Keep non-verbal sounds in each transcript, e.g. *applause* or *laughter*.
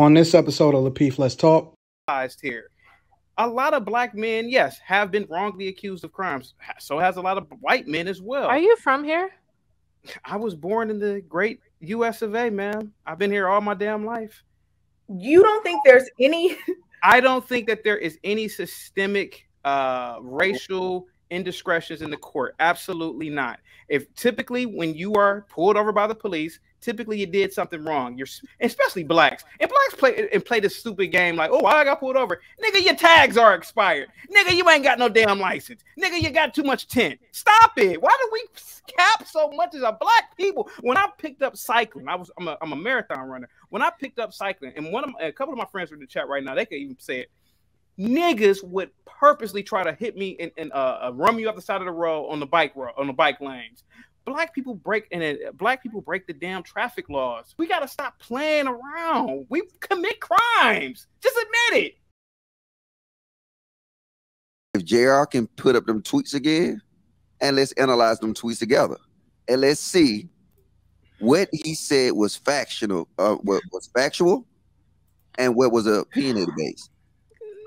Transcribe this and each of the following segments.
On this episode of Lapeef Let's Talk, here. A lot of black men, yes, have been wrongly accused of crimes. So has a lot of white men as well. Are you from here? I was born in the great US of A, man. I've been here all my damn life. You don't think there's any *laughs* I don't think that there is any systemic uh racial indiscretions in the court. Absolutely not. If typically when you are pulled over by the police, typically you did something wrong. You're especially blacks. And blacks play and play this stupid game like, oh, I got pulled over. Nigga, your tags are expired. Nigga, you ain't got no damn license. Nigga, you got too much tint. Stop it. Why do we cap so much as a black people? When I picked up cycling, I was I'm a, I'm a marathon runner. When I picked up cycling, and one of my, a couple of my friends were in the chat right now, they could even say it niggas would purposely try to hit me and, and uh, uh, run me off the side of the road on the bike road on the bike lanes. Black people break and uh, black people break the damn traffic laws. We gotta stop playing around. We commit crimes. Just admit it. If JR can put up them tweets again, and let's analyze them tweets together, and let's see what he said was factual, uh, what was factual, and what was a opinionated based.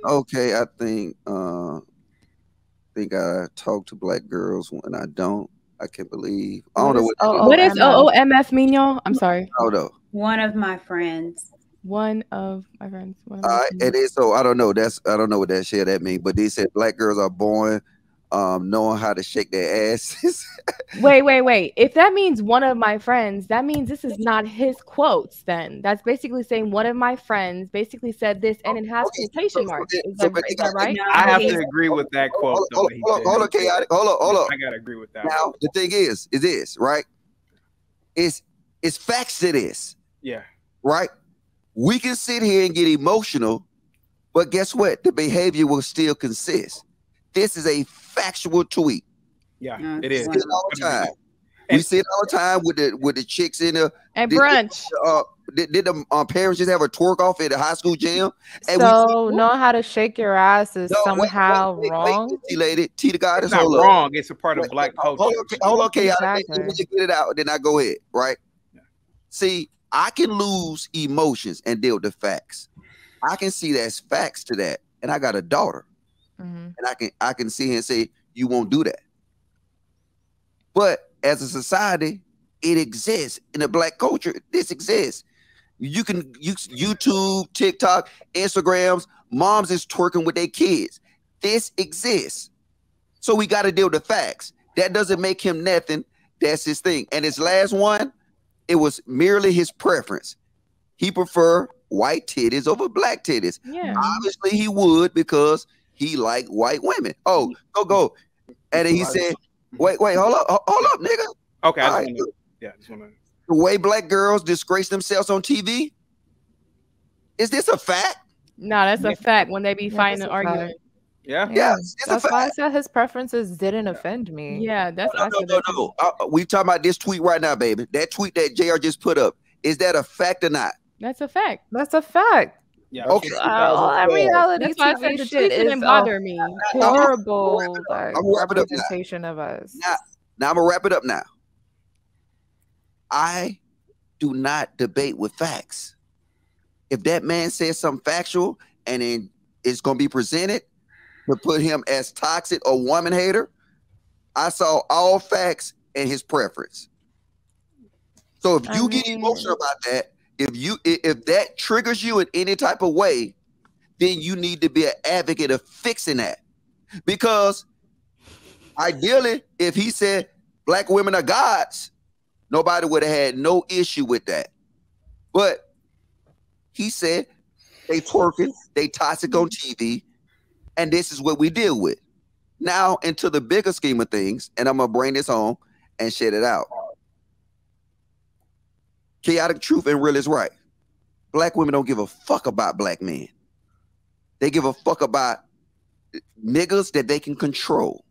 Okay, I think uh think I talk to black girls when I don't. I can't believe. I don't know what. Oh, what is OOMF mean, y'all? I'm sorry. Hold up. One of my friends. One of my friends. One of All right, and then, so I don't know. That's I don't know what that shit that mean, but they said black girls are born um, knowing how to shake their asses. *laughs* wait, wait, wait. If that means one of my friends, that means this is not his quotes. Then that's basically saying one of my friends basically said this, and it has okay, quotation marks. Is, that, is that right? I have to agree with that quote. Hold, on, hold, hold on, chaotic. Hold on, hold on. I gotta agree with that. Now the thing is, is this right? It's it's facts to this. Yeah. Right. We can sit here and get emotional, but guess what? The behavior will still consist. This is a factual tweet. Yeah, it is. We see it all the time. We see it all the time with the with the chicks in the and brunch. Did, uh, did, did the um, parents just have a twerk off at the high school gym? And so know how to shake your ass is no, somehow wait, wait, wrong. Wait, T lady, T the God is not wrong. It's a part of black culture. Hold on, hold on, okay. Exactly. I, get it out, then I go ahead. Right. Yeah. See, I can lose emotions and deal with the facts. I can see that's facts to that, and I got a daughter. Mm-hmm. And I can I can see and say, you won't do that. But as a society, it exists in the black culture. This exists. You can use YouTube, TikTok, Instagrams. Moms is twerking with their kids. This exists. So we got to deal with the facts. That doesn't make him nothing. That's his thing. And his last one, it was merely his preference. He prefer white titties over black titties. Yeah. Obviously, he would because he like white women. Oh, go go. And then he said, "Wait, wait, hold up, hold up, nigga." Okay, I right. wanna, yeah, just wanna... The way black girls disgrace themselves on TV. Is this a fact? No, that's a fact. When they be yeah, fighting and arguing. Yeah. Yeah. That's why I said his preferences didn't offend me. Yeah, that's no, no, no, no. Uh, we talking about this tweet right now, baby. That tweet that Jr. just put up. Is that a fact or not? That's a fact. That's a fact. Yeah. Okay. Uh, reality That's why I said shit didn't bother me. Horrible like, representation of us. Now, now I'm gonna wrap it up. Now, I do not debate with facts. If that man says something factual and then it's gonna be presented to put him as toxic or woman hater, I saw all facts and his preference. So if you I get emotional about that, if you if that triggers you in any type of way, then you need to be an advocate of fixing that. Because ideally, if he said black women are gods, nobody would have had no issue with that. But he said they twerking, they toxic on TV, and this is what we deal with. Now into the bigger scheme of things, and I'm gonna bring this home and shed it out. Chaotic truth and real is right. Black women don't give a fuck about black men. They give a fuck about niggas that they can control.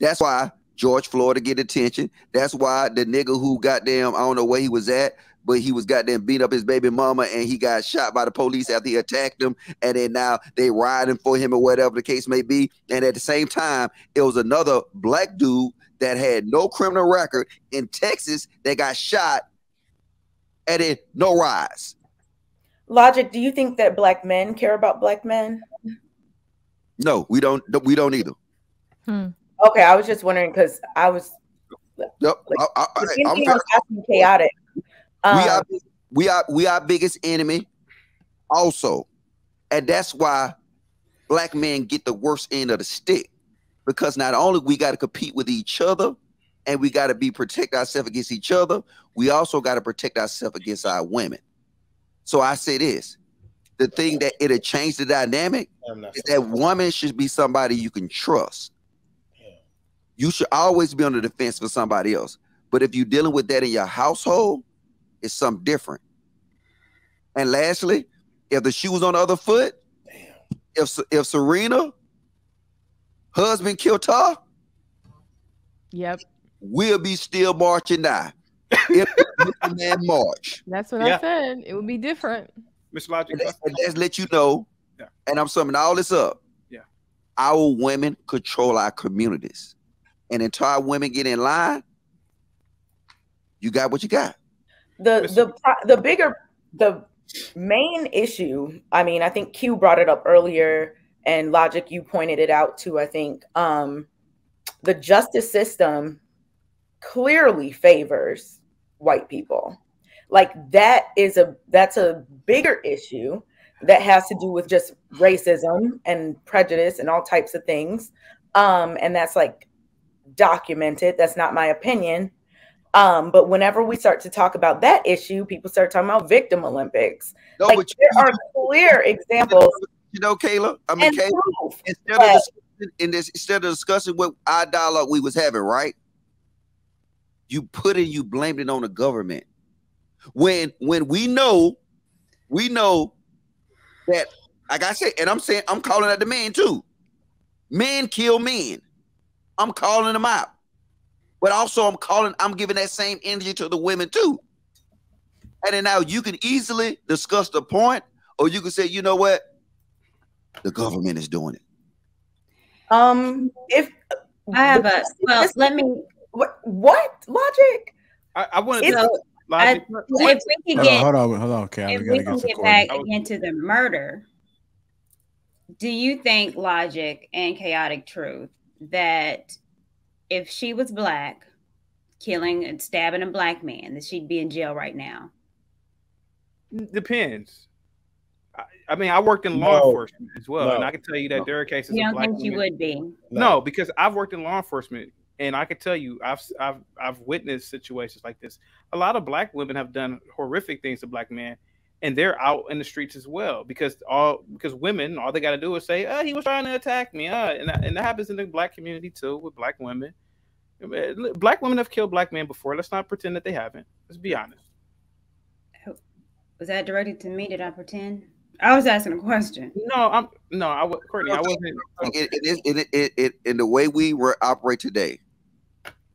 That's why George Floyd to get attention. That's why the nigga who got goddamn, I don't know where he was at, but he was goddamn beat up his baby mama and he got shot by the police after he attacked him. And then now they riding for him or whatever the case may be. And at the same time, it was another black dude that had no criminal record in Texas that got shot and then no rise. Logic, do you think that black men care about black men? No, we don't. We don't either. Hmm. Okay, I was just wondering because I was. Yep. I, I, I, I'm thing I was asking chaotic. we Um, are we are we are biggest enemy also and that's why black men get the worst end of the stick because not only we got to compete with each other and we got to be protect ourselves against each other. We also got to protect ourselves against our women. So i say this the thing that it'll change the dynamic is that woman should be somebody you can trust. You should always be on the defense for somebody else. But if you're dealing with that in your household it's something different. And lastly, if the shoe was on the other foot, if if Serena husband killed her, Yep. We'll be still marching now. If man march, That's what Yeah. I said. It would be different. Mr. Logic. and let's, and let's let you know, Yeah. and I'm summing all this up. Yeah. Our women control our communities. And until our women get in line, you got what you got. the Listen. the the bigger the main issue i mean i think q brought it up earlier and logic you pointed it out too i think um the justice system clearly favors white people like that is a that's a bigger issue that has to do with just racism and prejudice and all types of things um and that's like documented that's not my opinion um, but whenever we start to talk about that issue, people start talking about victim Olympics. No, like but you, there are clear examples you know, Kayla. I mean, Kayla, instead of But- discussing, in this, instead of discussing what our dialogue we was having, right? You put it, you blamed it on the government. When when we know, we know that, like I said, and I'm saying I'm calling out the men too. Men kill men. I'm calling them out. But also I'm calling, I'm giving that same energy to the women too. And then now you can easily discuss the point, or you can say, you know what? The government is doing it. Um, if I have a well. Let me. What, what logic? I, I wanted It's- to So I, if we can Hold on, get hold on, hold on, Cam. if We we gotta can get get back I was- into the murder, do you think logic and chaotic truth that if she was black, killing and stabbing a black man, that she'd be in jail right now? Depends. I, I mean, I worked in law No. enforcement as well, and I can tell you that there are cases You don't black think she women- would be? No, because I've worked in law enforcement, and I can tell you, I've I've I've witnessed situations like this. A lot of black women have done horrific things to black men, and they're out in the streets as well. Because all because women, all they got to do is say, "Oh, he was trying to attack me," uh, and that, and that happens in the black community too with black women. Black women have killed black men before. Let's not pretend that they haven't. Let's be honest. Was that directed to me? Did I pretend? I was asking a question. No, I'm no, I was Courtney. I wasn't. it, it, it, it, it, in the way we were operate today,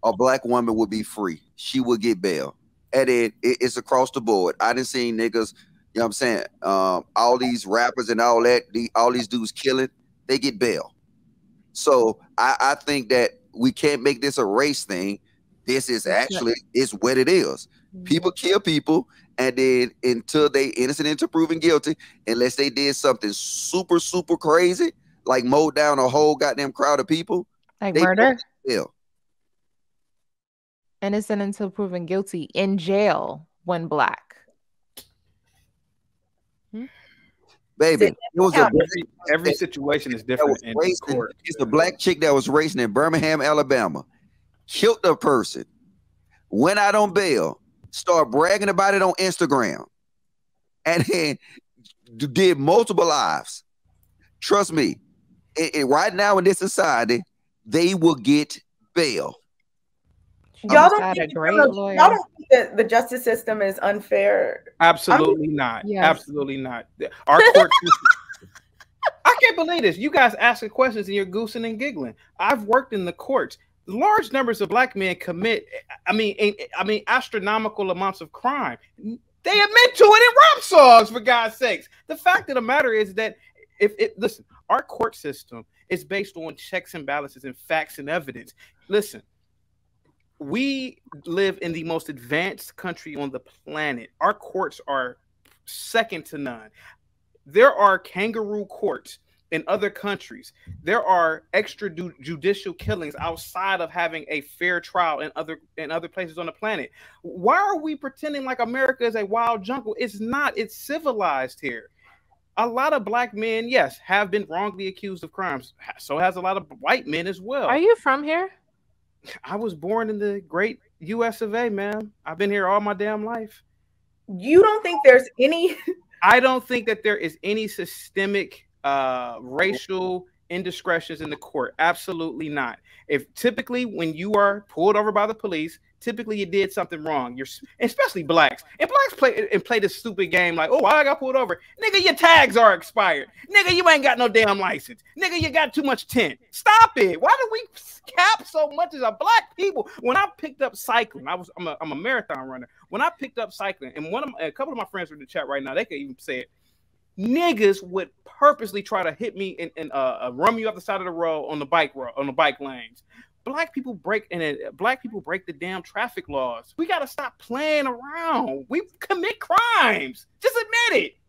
a black woman would be free. She would get bail. And it, it it's across the board. I didn't see niggas, you know what I'm saying? Um, all these rappers and all that, the, all these dudes killing, they get bail. So I, I think that we can't make this a race thing. This is actually it's what it is. People kill people, and then until they innocent until proven guilty, unless they did something super, super crazy, like mowed down a whole goddamn crowd of people, Like They- murder, jail. Innocent until proven guilty in jail when black. Hmm? Baby, it was a Every, every situation is that different was in racing. court. It's a black chick that was racing in Birmingham, Alabama, killed a person, went out on bail, started bragging about it on Instagram, and then did multiple lives. Trust me, it, it- right now in this society, they will get bail. Y'all don't, had a think, great y'all don't think that the justice system is unfair? Absolutely not. Yes. Absolutely not. Our court system. *laughs* I can't believe this. You guys asking questions and you're goosing and giggling. I've worked in the courts. Large numbers of black men commit, I mean, I mean, astronomical amounts of crime. They admit to it in rap songs, for God's sakes. The fact of the matter is that if it listen, our court system is based on checks and balances and facts and evidence. Listen, we live in the most advanced country on the planet. Our courts are second to none. There are kangaroo courts in other countries. There are extrajudicial killings outside of having a fair trial in other in other places on the planet. Why are we pretending like America is a wild jungle? It's not. It's civilized here. A lot of black men, yes, have been wrongly accused of crimes. So has a lot of white men as well. Are you from here? I was born in the great US of A, man. I've been here all my damn life. You don't think there's any I don't think that there is any systemic uh, racial indiscretions in the court. Absolutely not. If typically when you are pulled over by the police, typically you did something wrong. You're especially blacks and blacks play and play this stupid game like, oh, I got pulled over, nigga. Your tags are expired, nigga. You ain't got no damn license, nigga. You got too much tint. Stop it. Why do we cap so much as a black people? When I picked up cycling, I was I'm a, I'm a marathon runner. When I picked up cycling, and one of my, a couple of my friends are in the chat right now, they could even say it niggas would purposely try to hit me and, and uh, uh, run me off the side of the road on the bike road on the bike lanes. Black people break and uh, black people break the damn traffic laws. We got to stop playing around. We commit crimes. Just admit it.